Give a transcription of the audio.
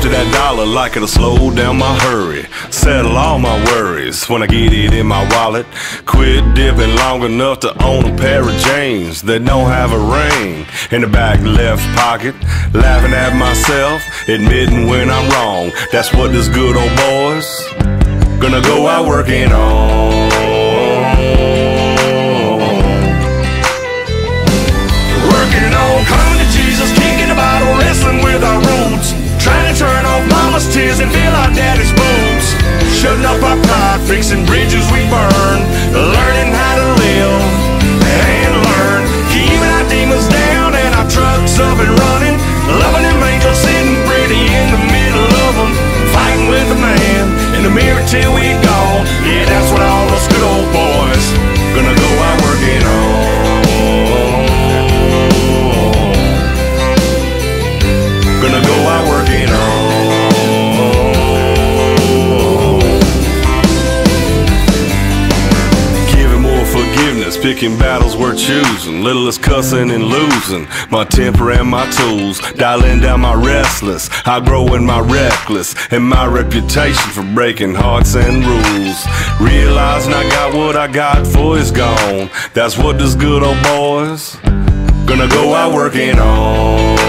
after that dollar like it'll slow down my hurry. Settle all my worries when I get it in my wallet. Quit dipping long enough to own a pair of jeans that don't have a ring in the back left pocket. Laughing at myself, admitting when I'm wrong. That's what this good old boy's gonna go out working on. Fixing bridges we burn. Learning picking battles we're choosing. Little is cussing and losing. My temper and my tools, dialing down my restless. I grow in my reckless, and my reputation for breaking hearts and rules. Realizing I got what I got for is gone. That's what this good old boys gonna go out working on.